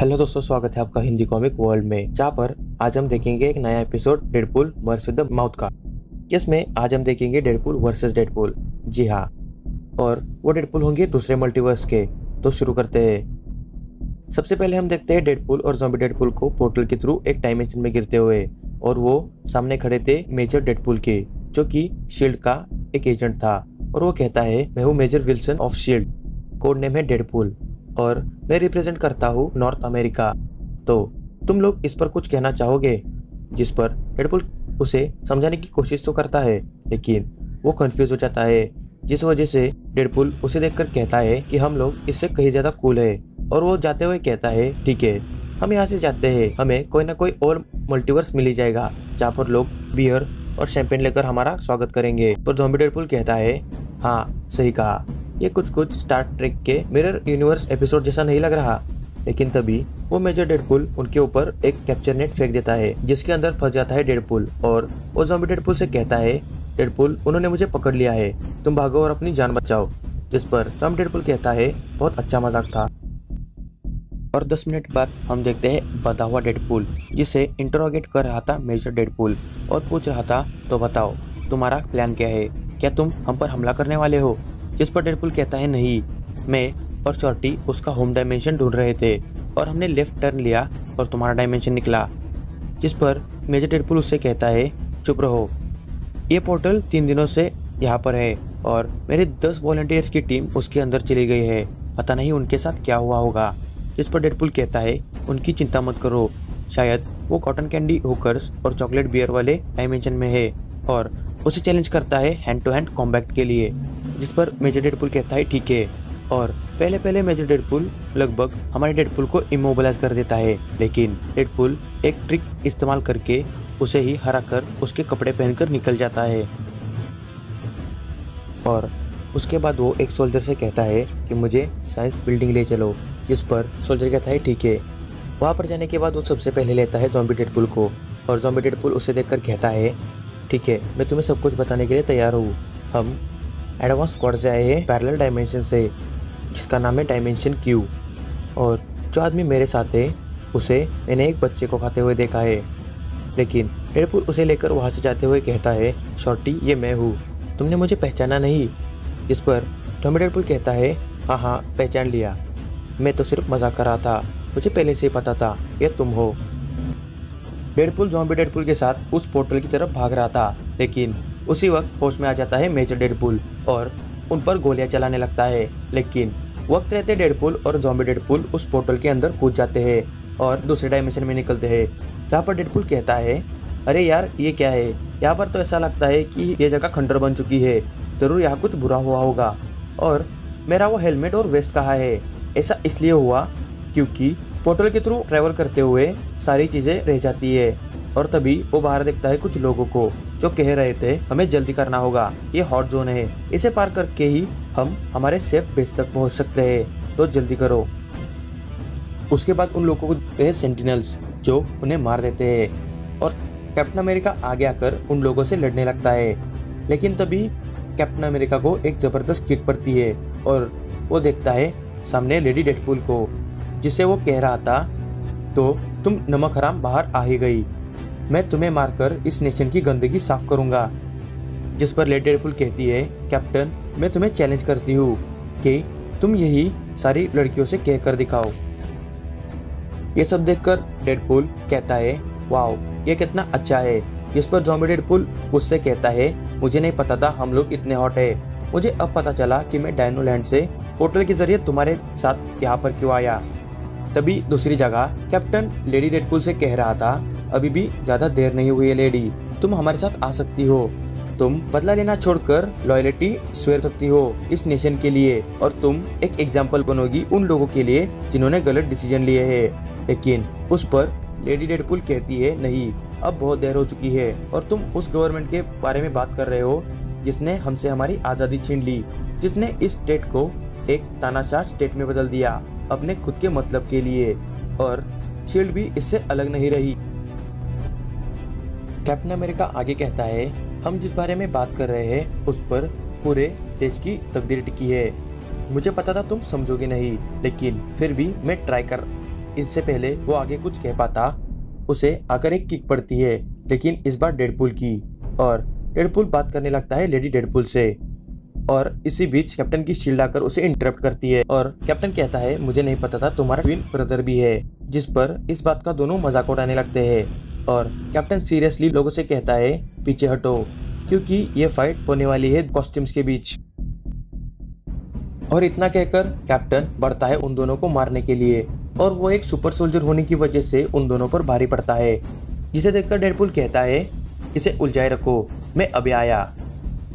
Hello दोस्तों, स्वागत है आपका हिंदी कॉमिक वर्ल्ड में, जहाँ पर आज हम देखेंगे एक नया episode Deadpool verse with the mouth का। इसमें आज हम देखेंगे डेडपुल वर्सेस डेडपुल जी हाँ और वो डेडपुल होंगे दूसरे मल्टीवर्स के। तो शुरू करते हैं। सबसे पहले हम देखते हैं डेडपुल और जॉम्बी डेडपुल को पोर्टल के थ्रू एक डायमेंशन में गिरते हुए, और वो सामने खड़े थे मेजर डेडपुल के, जो कि शील्ड का एक एजेंट था। और वो कहता है, मैं हूँ major Wilson of SHIELD code name है डेडपुल और मैं रिप्रेजेंट करता हूँ नॉर्थ अमेरिका तो तुम लोग इस पर कुछ कहना चाहोगे? जिस पर हेडपुल उसे समझाने की कोशिश तो करता है, लेकिन वो कंफ्यूज हो जाता है। जिस वजह से डेडपुल उसे देखकर कहता है कि हम लोग इससे कहीं ज़्यादा कूल है और वो जाते हुए कहता है, ठीक है, हम यहाँ से जाते हैं। हमें कोई ना कोई और मल्टीवर्स मिल ही जाएगा, जहाँ पर लोग बियर और शैंपेन लेकर हमारा स्वागत करेंगे। पर जॉम्बी डेडपुल कहता है हाँ सही कहा। ये कुछ कुछ स्टार ट्रेक के मिरर यूनिवर्स एपिसोड जैसा नहीं लग रहा, लेकिन तभी वो मेजर डेडपुल उनके ऊपर एक कैप्चर नेट फेंक देता है, जिसके अंदर फंस जाता है डेडपुल और वो जॉम्बी डेडपुल से कहता है डेडपुल उन्होंने मुझे पकड़ लिया है, तुम भागो और अपनी जान बचाओ, जिस पर जॉम्बी डेडपुल कहता है, बहुत अच्छा मज़ाक था। और 10 मिनट बाद हम देखते हैं बंधा हुआ डेडपुल जिसे इंटरोगेट कर रहा था मेजर डेडपुल और पूछ रहा था तो बताओ, तुम्हारा प्लान क्या है? क्या तुम हम पर हमला करने वाले हो? जिस पर डेडपुल कहता है, नहीं, मैं और चौटी उसका होम डायमेंशन ढूंढ रहे थे और हमने लेफ़्ट टर्न लिया और तुम्हारा डायमेंशन निकला, जिस पर मेजर डेडपुल उससे कहता है, चुप रहो। ये पोर्टल तीन दिनों से यहाँ पर है और मेरे दस वॉल्टियर्स की टीम उसके अंदर चली गई है। पता नहीं उनके साथ क्या हुआ होगा। जिस पर डेडपुल कहता है, उनकी चिंता मत करो। शायद वो कॉटन कैंडी, होकर्स और चॉकलेट बियर वाले डायमेंशन में है और उसे चैलेंज करता है हैंड टू हैंड कॉम्बैक्ट के लिए। जिस पर मेजर डेडपुल कहता है, ठीक है। और पहले पहले मेजर डेडपुल लगभग हमारे डेडपुल को इमोबलाइज कर देता है। लेकिन डेडपुल एक ट्रिक इस्तेमाल करके उसे ही हरा कर उसके कपड़े पहनकर निकल जाता है। और उसके बाद वो एक सोल्जर से कहता है कि मुझे साइंस बिल्डिंग ले चलो, जिस पर सोल्जर कहता है, ठीक है। वहाँ पर जाने के बाद वो सबसे पहले लेता है जॉम्बी डेडपुल को, और जॉम्बी डेडपुल उसे देखकर कहता है, ठीक है, मैं तुम्हें सब कुछ बताने के लिए तैयार हूँ। हम एडवांस स्क्वाड से आए हैं पैरल डायमेंशन से, जिसका नाम है डायमेंशन क्यू और जो आदमी मेरे साथ है, उसे मैंने एक बच्चे को खाते हुए देखा है। लेकिन डेडपुल उसे लेकर वहाँ से जाते हुए कहता है, शॉर्टी, ये मैं हूँ। तुमने मुझे पहचाना नहीं। इस पर टॉमी डेडपुल कहता है हाँ हाँ पहचान लिया। मैं तो सिर्फ़ मज़ाक कर रहा था। मुझे पहले से ही पता था, ये तुम हो। डेडपुल जॉम्बी डेडपुल के साथ उस पोर्टल की तरफ़ भाग रहा था, लेकिन उसी वक्त होश में आ जाता है मेजर डेडपुल और उन पर गोलियाँ चलाने लगता है। लेकिन वक्त रहते डेडपुल और जॉम्बी डेडपुल उस पोर्टल के अंदर कूद जाते हैं और दूसरे डायमेंशन में निकलते हैं, जहाँ पर डेडपुल कहता है, अरे यार, ये क्या है? यहाँ पर तो ऐसा लगता है कि ये जगह खंडर बन चुकी है। ज़रूर यहाँ कुछ बुरा हुआ होगा। और, मेरा वो हेलमेट और वेस्ट कहाँ है? ऐसा इसलिए हुआ क्योंकि पोर्टल के थ्रू ट्रेवल करते हुए सारी चीज़ें रह जाती है और तभी वो बाहर देखता है कुछ लोगों को। जो कह रहे थे, हमें जल्दी करना होगा। ये हॉट जोन है। इसे पार करके ही हम हमारे सेफ़ बेस तक पहुँच सकते हैं। तो जल्दी करो। उसके बाद उन लोगों को देखते हैं सेंटिनल्स, जो उन्हें मार देते हैं। और कैप्टन अमेरिका आगे आकर उन लोगों से लड़ने लगता है। लेकिन तभी कैप्टन अमेरिका को एक ज़बरदस्त किक पड़ती है और वो देखता है सामने लेडी डेडपुल को, जिसे वो कह रहा था तो तुम नमक हराम बाहर आ ही गई। मैं तुम्हें मारकर इस नेशन की गंदगी साफ़ करूँगा। जिस पर लेडी डेडपुल कहती है, कैप्टन, मैं तुम्हें चैलेंज करती हूँ कि तुम यही सारी लड़कियों से कह कर दिखाओ। ये सब देखकर डेडपुल कहता है, वाओ, ये कितना अच्छा है। जिस पर जॉम्बी डेडपुल उससे कहता है, मुझे नहीं पता था हम लोग इतने हॉट है। मुझे अब पता चला कि मैं डायनोलैंड से पोर्टल के ज़रिए तुम्हारे साथ यहाँ पर क्यों आया। तभी दूसरी जगह कैप्टन लेडी डेडपुल से कह रहा था अभी भी ज़्यादा देर नहीं हुई है लेडी तुम हमारे साथ आ सकती हो. तुम बदला लेना छोड़कर लॉयलिटी स्वेर सकती हो इस नेशन के लिए और तुम एक एग्ज़ाम्पल बनोगी उन लोगों के लिए जिन्होंने गलत डिसीज़न लिए है. लेकिन उस पर लेडी डेडपुल कहती है, नहीं, अब बहुत देर हो चुकी है और तुम उस गवर्नमेंट के बारे में बात कर रहे हो जिसने हमसे हमारी आज़ादी छीन ली, जिसने इस स्टेट को एक तानाशाह स्टेट में बदल दिया अपने खुद के मतलब के लिए और शील्ड भी इससे अलग नहीं रही. कैप्टन अमेरिका आगे कहता है, हम जिस बारे में बात कर रहे हैं, उस पर पूरे देश की तकदीर टिकी है। मुझे पता था तुम समझोगे नहीं, लेकिन फिर भी मैं ट्राई कर, इससे पहले वो आगे कुछ कह पाता। उसे आकर एक किक पड़ती है, लेकिन इस बार डेडपुल की। और डेडपुल बात करने लगता है लेडी डेडपुल से। और इसी बीच कैप्टन की शील्ड आकर उसे इंटरप्ट करती है। और कैप्टन कहता है, मुझे नहीं पता था तुम्हारा ट्विन ब्रदर भी है, जिस पर इस बात का दोनों मज़ाक उड़ाने लगते हैं। और कैप्टन सीरियसली लोगों से कहता है, पीछे हटो, क्योंकि ये फाइट होने वाली है कॉस्ट्यूम्स के बीच. और इतना कहकर कैप्टन बढ़ता है उन दोनों को मारने के लिए, और वो एक सुपर सोल्जर होने की वजह से उन दोनों पर भारी पड़ता है, जिसे देखकर डेडपुल कहता है, इसे उलझाए रखो, मैं अभी आया।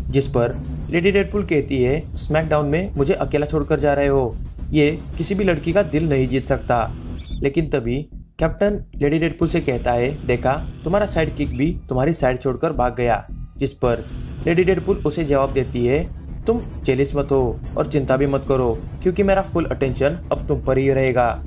जिस पर लेडी डेडपुल कहती है स्मैकडाउन में मुझे अकेला छोड़कर जा रहे हो, ये किसी भी लड़की का दिल नहीं जीत सकता। लेकिन तभी कैप्टन लेडी डेडपुल से कहता है, देखा, तुम्हारा साइड किक भी तुम्हारी साइड छोड़कर भाग गया, जिस पर लेडी डेडपुल उसे जवाब देती है, तुम जेलिस मत हो और चिंता भी मत करो, क्योंकि मेरा फुल अटेंशन अब तुम पर ही रहेगा।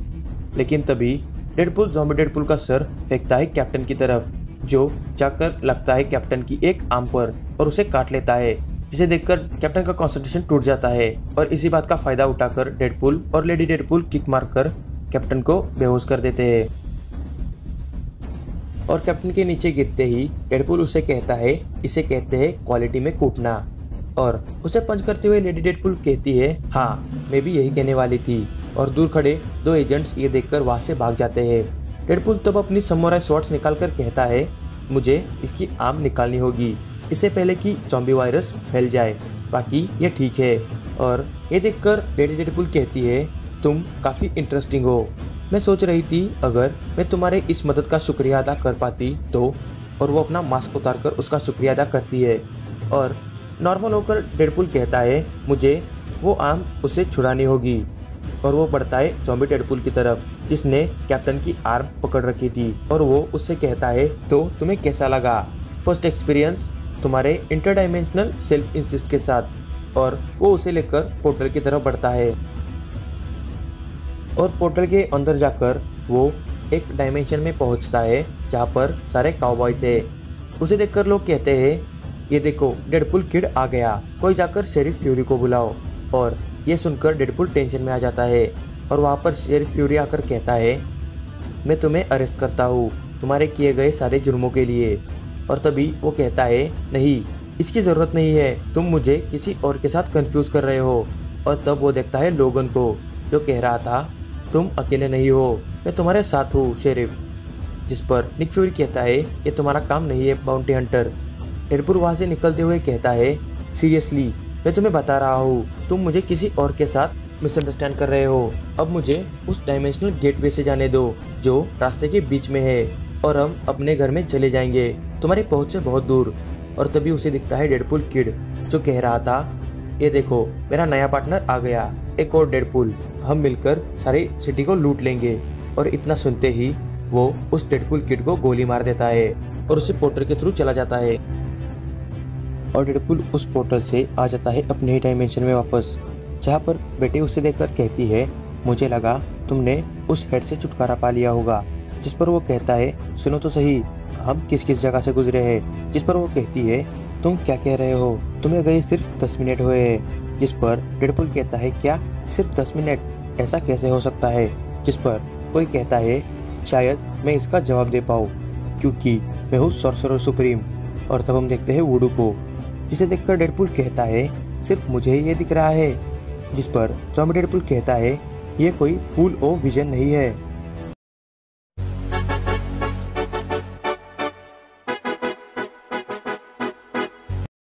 लेकिन तभी डेडपुल जॉम्बी डेडपुल का सर फेंकता है कैप्टन की तरफ़, जो जाकर लगता है कैप्टन की एक आम पर और उसे काट लेता है, जिसे देखकर कैप्टन का कॉन्सेंट्रेशन टूट जाता है। और इसी बात का फ़ायदा उठाकर डेडपुल और लेडी डेडपुल किक मारकर कैप्टन को बेहोश कर देते हैं। और कैप्टन के नीचे गिरते ही डेडपुल उसे कहता है, इसे कहते हैं क्वालिटी में कूटना। और उसे पंच करते हुए लेडी डेडपुल कहती है हाँ मैं भी यही कहने वाली थी। और दूर खड़े दो एजेंट्स ये देखकर वहाँ से भाग जाते हैं। डेडपुल तब अपनी समोराई शॉर्ट्स निकालकर कहता है, मुझे इसकी आम निकालनी होगी। इससे पहले कि जॉम्बी वायरस फैल जाए। बाकी ये ठीक है। और ये देखकर लेडी डेडपुल कहती है तुम काफ़ी इंटरेस्टिंग हो। मैं सोच रही थी, अगर मैं तुम्हारे इस मदद का शुक्रिया अदा कर पाती तो और वो अपना मास्क उतार कर उसका शुक्रिया अदा करती है। और नॉर्मल होकर डेडपुल कहता है, मुझे वो आम उसे छुड़ानी होगी। और वो बढ़ता है जॉम्बी डेडपुल की तरफ़, जिसने कैप्टन की आर्म पकड़ रखी थी। और वो उससे कहता है तो तुम्हें कैसा लगा? फ़र्स्ट एक्सपीरियंस तुम्हारे इंटरडाइमेंशनल सेल्फ इंसिस्ट के साथ, और वो उसे लेकर पोर्टल की तरफ़ बढ़ता है। और पोर्टल के अंदर जाकर वो एक डायमेंशन में पहुँचता है, जहाँ पर सारे काउबॉय थे। उसे देखकर लोग कहते हैं, ये देखो डेडपुल किड आ गया। कोई जाकर शेरिफ फ्यूरी को बुलाओ। और ये सुनकर डेडपुल टेंशन में आ जाता है और वहाँ पर शेरिफ फ्यूरी आकर कहता है, मैं तुम्हें अरेस्ट करता हूँ, तुम्हारे किए गए सारे जुर्मों के लिए। और तभी वो कहता है, नहीं, इसकी ज़रूरत नहीं है। तुम मुझे किसी और के साथ कंफ्यूज कर रहे हो। और तब वो देखता है लोगन को, जो कह रहा था तुम अकेले नहीं हो। मैं तुम्हारे साथ हूँ, शेरिफ। जिस पर निक फ्यूरी कहता है, ये तुम्हारा काम नहीं है बाउंटी हंटर एयरपुर वहाँ से निकलते हुए कहता है सीरियसली मैं तुम्हें बता रहा हूँ, तुम मुझे किसी और के साथ मिसअंडरस्टैंड कर रहे हो। अब मुझे उस डायमेंशनल गेटवे से जाने दो, जो रास्ते के बीच में है, और हम अपने घर में चले जाएँगे। तुम्हारी पहुँच से बहुत दूर, और तभी उसे दिखता है डेडपुल किड जो कह रहा था, ये देखो, मेरा नया पार्टनर आ गया। एक और डेडपुल हम मिलकर सारी सिटी को लूट लेंगे। और इतना सुनते ही वो उस डेडपुल किड को गोली मार देता है और उसे पोर्टर के थ्रू चला जाता है। और डेडपुल उस पोर्टल से आ जाता है अपने ही डायमेंशन में वापस, जहाँ पर बेटी उसे देखकर कहती है, मुझे लगा तुमने उस हेड से छुटकारा पा लिया होगा। जिस पर वो कहता है, सुनो तो सही, हम किस किस जगह से गुजरे हैं? जिस पर वो कहती है, तुम क्या कह रहे हो? तुम्हें गए सिर्फ़ दस मिनट हुए हैं। जिस पर डेडपुल कहता है, क्या सिर्फ़ दस मिनट? ऐसा कैसे हो सकता है? जिस पर कोई कहता है, शायद मैं इसका जवाब दे पाऊँ, क्योंकि मैं हूँ सॉर्सर सुप्रीम और तब हम देखते हैं वुडू को, जिसे देखकर डेडपुल कहता है, सिर्फ़ मुझे ही ये दिख रहा है। जिस पर जॉम्बी डेडपुल कहता है, ये कोई फूल ओ विजन नहीं है।